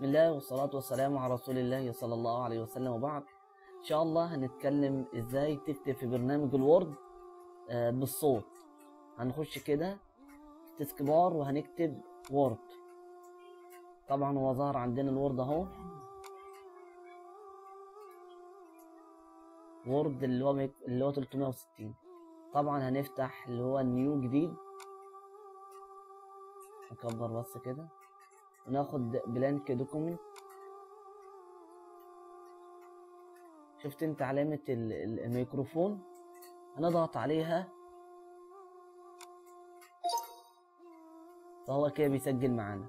بسم الله والصلاة والسلام على رسول الله صلى الله عليه وسلم وبعد. إن شاء الله هنتكلم إزاي تكتب في برنامج ال Word آه، بالصوت. هنخش كده بار وهنكتب Word. طبعا هو ظهر عندنا ال Word أهو. Word اللي هو اللي هو 360 طبعا هنفتح اللي هو new جديد. نكبر بس كده. وناخد blank document شفت انت علامة ال- ال- الميكروفون؟ هنضغط عليها. فهو كده بيسجل معانا.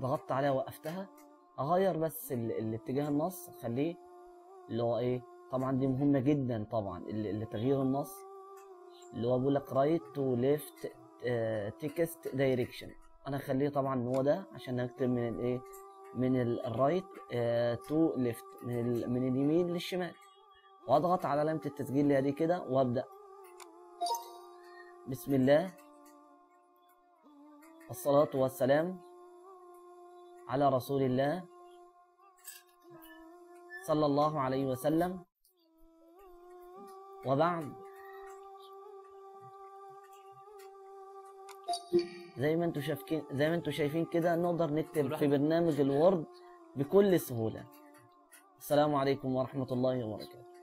ضغطت عليها وقفتها. أغير بس ال- الاتجاه النص خليه اللي هو إيه طبعا دي مهمة جدا طبعا ال- اللي تغيير النص اللي هو بيقول لك right to left text direction أنا أخليه طبعا هو ده عشان اكتب من الايه من ال right to left من من اليمين للشمال. وأضغط على علامة التسجيل اللي هي دي كده وأبدأ. بسم الله. والصلاة والسلام على رسول الله صلى الله عليه وسلم. وبعد زي ما أنتم شايفين زي ما أنتم شايفين كده نقدر نكتب في برنامج الوورد بكل سهولة. السلام عليكم ورحمة الله وبركاته.